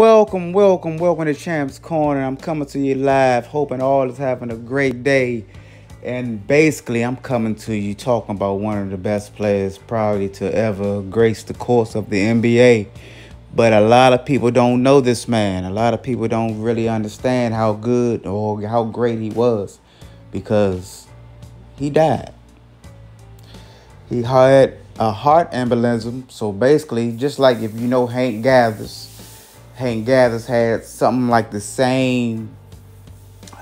Welcome, welcome, welcome to Champs Corner. I'm coming to you live, hoping all is having a great day. And basically, I'm coming to you talking about one of the best players probably to ever grace the course of the NBA. But a lot of people don't know this man. A lot of people don't really understand how good or how great he was because he died. He had a heart embolism. So basically, just like if you know Hank Gathers, Hank Gathers had something like the same,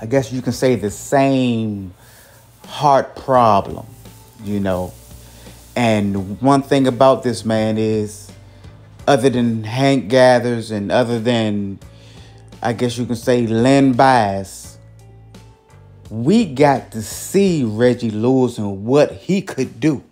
I guess you can say the same heart problem, you know. And one thing about this man is, other than Hank Gathers and other than, I guess you can say, Len Bias, we got to see Reggie Lewis and what he could do.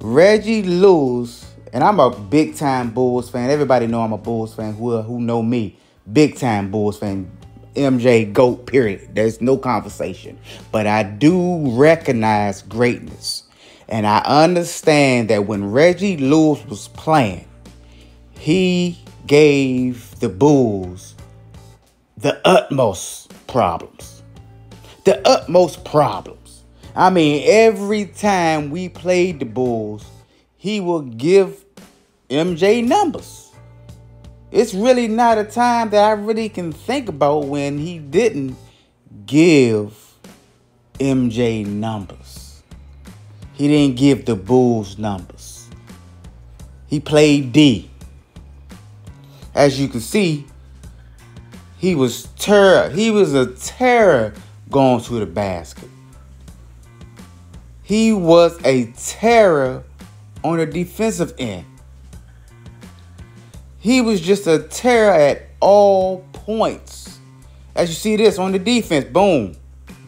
Reggie Lewis and I'm a big time Bulls fan. Everybody know I'm a Bulls fan. Who who know me? Big time Bulls fan. MJ GOAT, period. There's no conversation. But I do recognize greatness. And I understand that when Reggie Lewis was playing, he gave the Bulls the utmost problems. The utmost problems. I mean, every time we played the Bulls, he will give MJ numbers. It's really not a time that I really can think about when he didn't give MJ numbers. He didn't give the Bulls numbers. He played D. As you can see, he was terror. He was a terror going to the basket. He was a terror on the defensive end. He was just a terror at all points. As you see this on the defense, boom.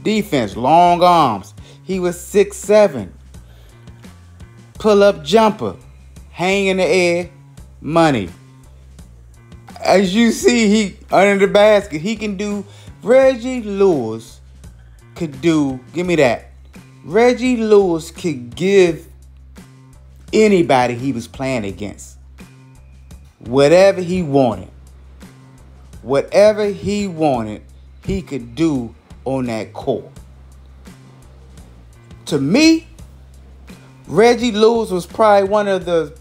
Defense, long arms. He was six seven. Pull up jumper, hang in the air, money. As you see, he under the basket, he can do. Reggie Lewis could do. Give me that. Reggie Lewis could give anybody he was playing against. Whatever he wanted, whatever he wanted, he could do on that court. To me, Reggie Lewis was probably one of the,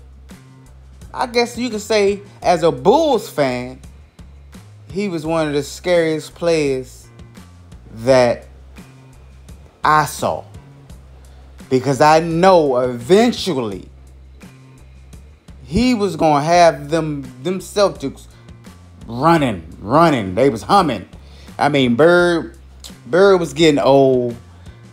I guess you could say, as a Bulls fan, he was one of the scariest players that I saw. Because I know eventually he was gonna have them them Celtics running, running. They was humming. I mean, Bird Bird was getting old.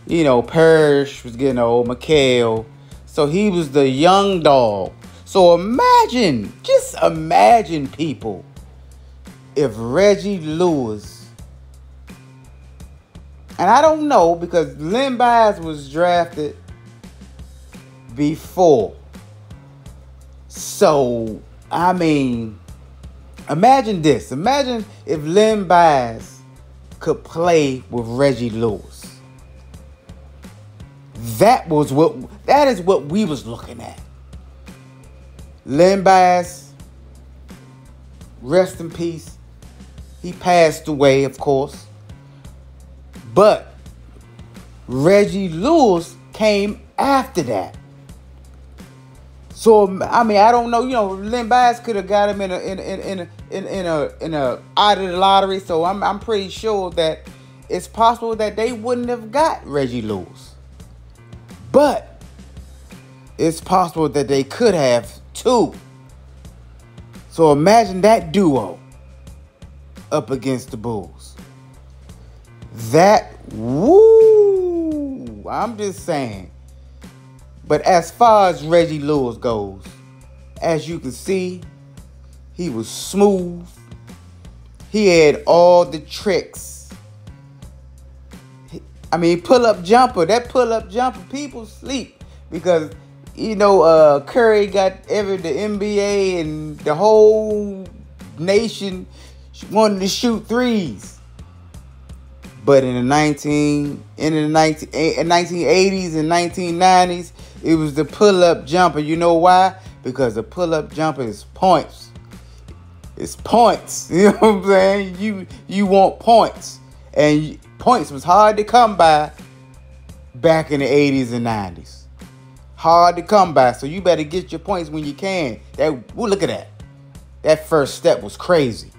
You know, Parish was getting old. McHale. So he was the young dog. So imagine, just imagine people if Reggie Lewis, and I don't know because Len Bias was drafted before so, I mean, imagine this. Imagine if Len Bias could play with Reggie Lewis. That was what that is what we was looking at. Len Bias, rest in peace. He passed away, of course. But Reggie Lewis came after that. So I mean, I don't know. You know, Len Bias could have got him in a in in in in, in a in a out of the lottery. So I'm I'm pretty sure that it's possible that they wouldn't have got Reggie Lewis. But it's possible that they could have too. So imagine that duo up against the Bulls. That woo! I'm just saying but as far as Reggie Lewis goes, as you can see, he was smooth. He had all the tricks. I mean, pull up jumper. That pull up jumper, people sleep because you know uh, Curry got every the NBA and the whole nation wanted to shoot threes. But in the 19 in the 19, 1980s and 1990s, it was the pull up jumper. You know why? Because the pull up jumper is points. It's points. You know what I'm saying? You you want points, and points was hard to come by back in the 80s and 90s. Hard to come by, so you better get your points when you can. That well, look at that. That first step was crazy.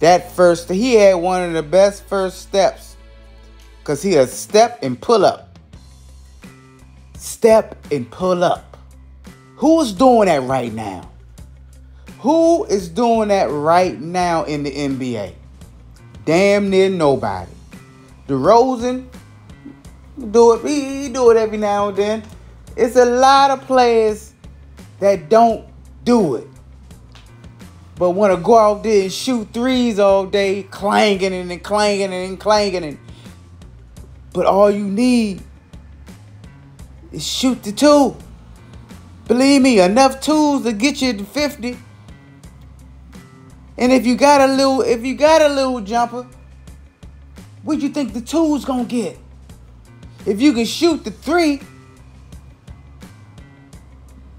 That first, he had one of the best first steps, cause he a step and pull up, step and pull up. Who's doing that right now? Who is doing that right now in the NBA? Damn near nobody. DeRozan do it. He, do it every now and then. It's a lot of players that don't do it. But want to go out there and shoot threes all day, clanging and clanging and clanging. And, but all you need is shoot the two. Believe me, enough tools to get you to 50. And if you got a little, if you got a little jumper, what you think the two's gonna get? If you can shoot the three,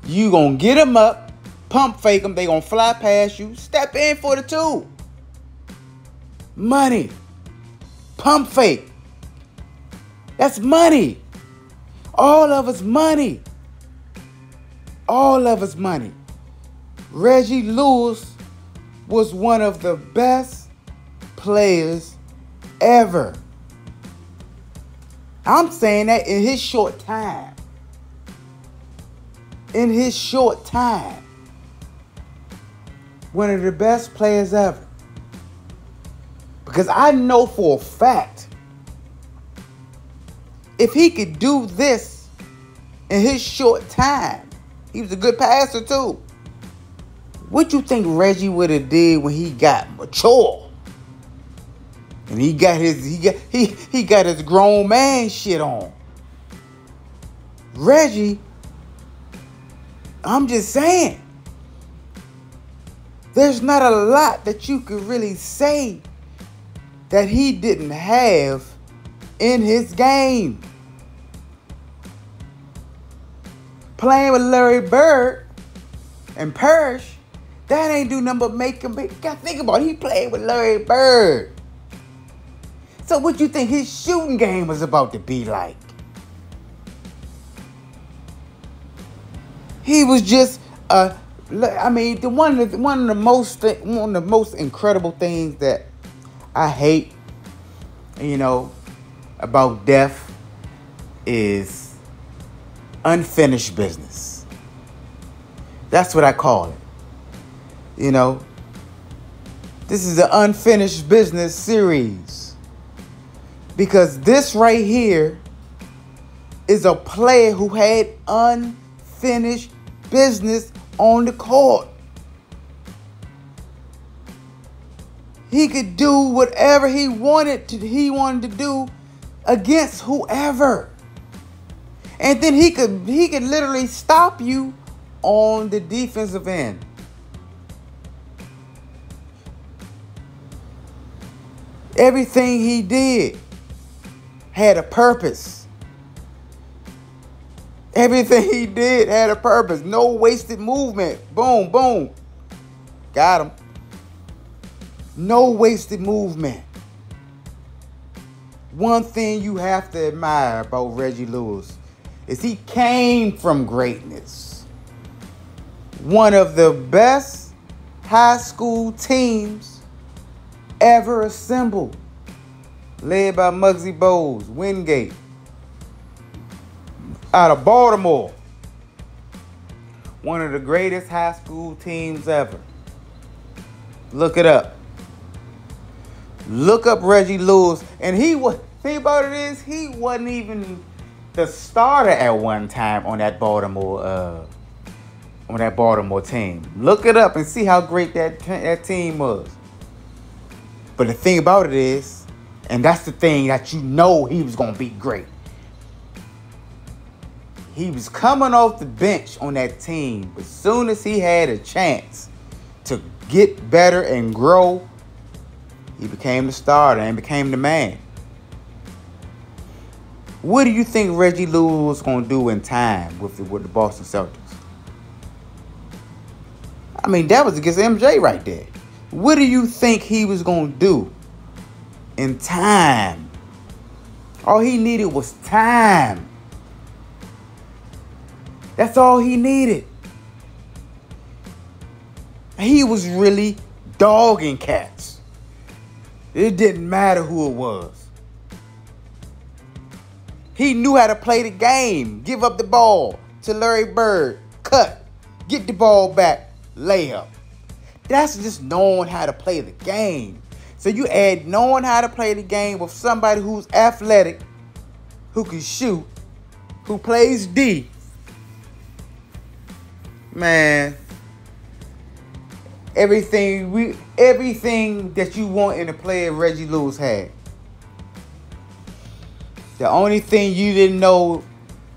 you gonna get them up, pump fake them, they gonna fly past you, step in for the two. Money. Pump fake. That's money. All of us money. All of us money. Reggie Lewis was one of the best players ever. I'm saying that in his short time. In his short time. One of the best players ever. Because I know for a fact if he could do this in his short time, he was a good passer too. What you think Reggie would have did when he got mature? And he got his he got he he got his grown man shit on. Reggie, I'm just saying. There's not a lot that you could really say that he didn't have in his game. Playing with Larry Bird and Parish, that ain't do nothing but make him. Got think about it. He played with Larry Bird. So what you think his shooting game was about to be like? He was just uh I mean the one of the, one of the most one of the most incredible things that I hate you know about death is unfinished business. That's what I call it. You know, this is an unfinished business series. Because this right here is a player who had unfinished business on the court. He could do whatever he wanted to he wanted to do against whoever. And then he could he could literally stop you on the defensive end. Everything he did had a purpose. Everything he did had a purpose. No wasted movement. Boom, boom. Got him. No wasted movement. One thing you have to admire about Reggie Lewis is he came from greatness. One of the best high school teams ever assembled led by Muggsy Bogues, Wingate, out of Baltimore. One of the greatest high school teams ever. Look it up. Look up Reggie Lewis. And he was, think about it is, he wasn't even the starter at one time on that Baltimore uh, on that Baltimore team. Look it up and see how great that that team was. But the thing about it is, and that's the thing that you know he was going to be great. He was coming off the bench on that team, but soon as he had a chance to get better and grow, he became the starter and became the man. What do you think Reggie Lewis was going to do in time with the, with the Boston Celtics? I mean, that was against MJ right there. What do you think he was going to do in time? All he needed was time. That's all he needed. He was really dogging cats. It didn't matter who it was. He knew how to play the game. Give up the ball to Larry Bird. Cut. Get the ball back. Layup. That's just knowing how to play the game. So you add knowing how to play the game with somebody who's athletic, who can shoot, who plays D. Man, everything we everything that you want in a player Reggie Lewis had. The only thing you didn't know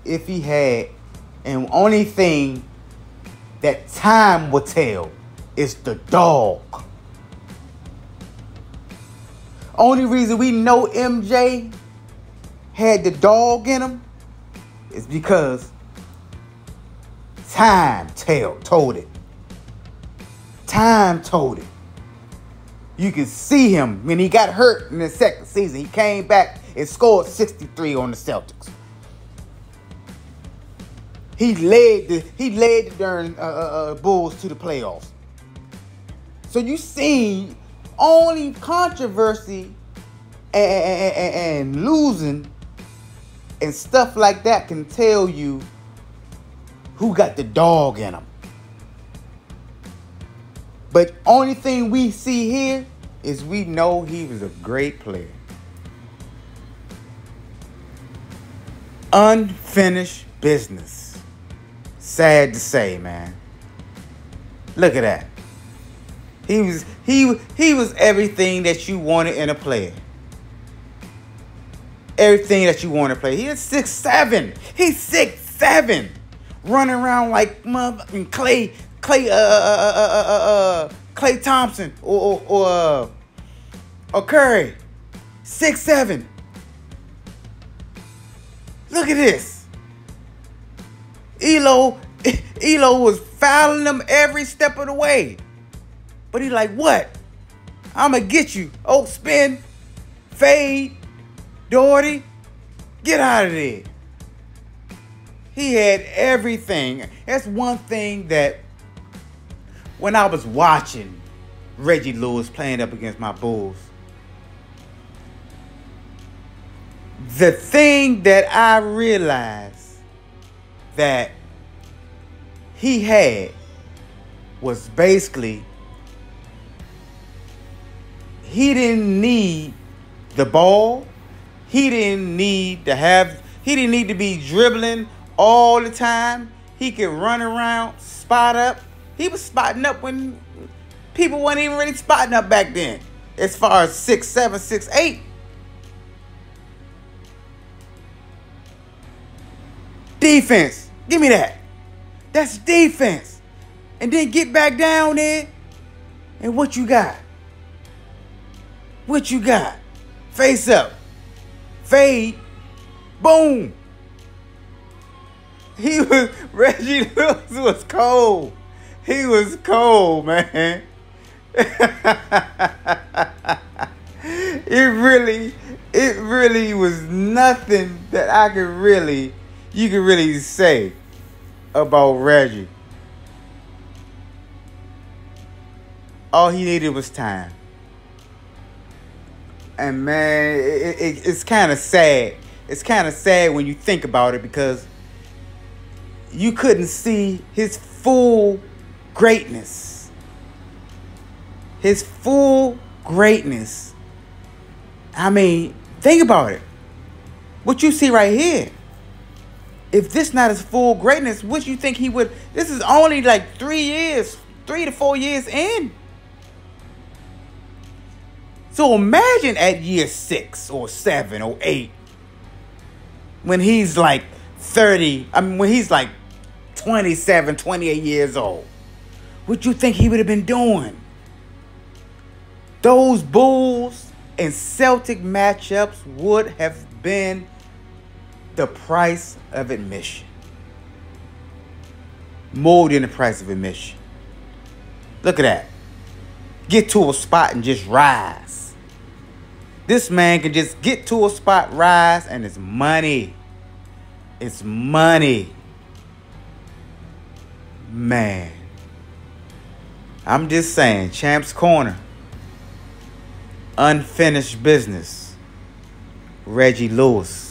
if he had, and only thing that time will tell is the dog. Only reason we know MJ had the dog in him is because time tell, told it. Time told it. You can see him when he got hurt in the second season. He came back and scored 63 on the Celtics. He led the he led the darn uh, uh, uh, Bulls to the playoffs. So you see, only controversy and, and, and losing and stuff like that can tell you who got the dog in them. But only thing we see here is we know he was a great player. Unfinished business. Sad to say, man. Look at that. He was he he was everything that you wanted in a player. Everything that you want to play. He is six seven. He's six seven, running around like mother Clay Clay, uh, uh, uh, uh, Klay Thompson or or, or, or Curry, six seven. Look at this. Elo, Elo was fouling them every step of the way. But he like, what? I'ma get you. Oh, spin, fade, Doherty, get out of there. He had everything. That's one thing that when I was watching Reggie Lewis playing up against my Bulls, the thing that I realized that he had was basically he didn't need the ball. He didn't need to have he didn't need to be dribbling all the time. He could run around, spot up, he was spotting up when people weren't even really spotting up back then. As far as six, seven, six, eight. Defense. Give me that. That's defense. And then get back down there. And what you got? What you got? Face up. Fade. Boom. He was Reggie Lewis was cold. He was cold, man. it really, it really was nothing that I could really, you could really say about Reggie. All he needed was time. And man, it, it, it's kind of sad. It's kind of sad when you think about it because you couldn't see his full greatness. His full greatness. I mean, think about it. What you see right here. If this not his full greatness, what you think he would? This is only like three years, three to four years in. So imagine at year six or seven or eight, when he's like 30, I mean, when he's like 27, 28 years old. What you think he would have been doing? Those Bulls and Celtic matchups would have been the price of admission. More than the price of admission. Look at that. get to a spot and just rise. This man can just get to a spot, rise, and it's money. It's money. Man. I'm just saying, Champ's Corner. Unfinished business. Reggie Lewis.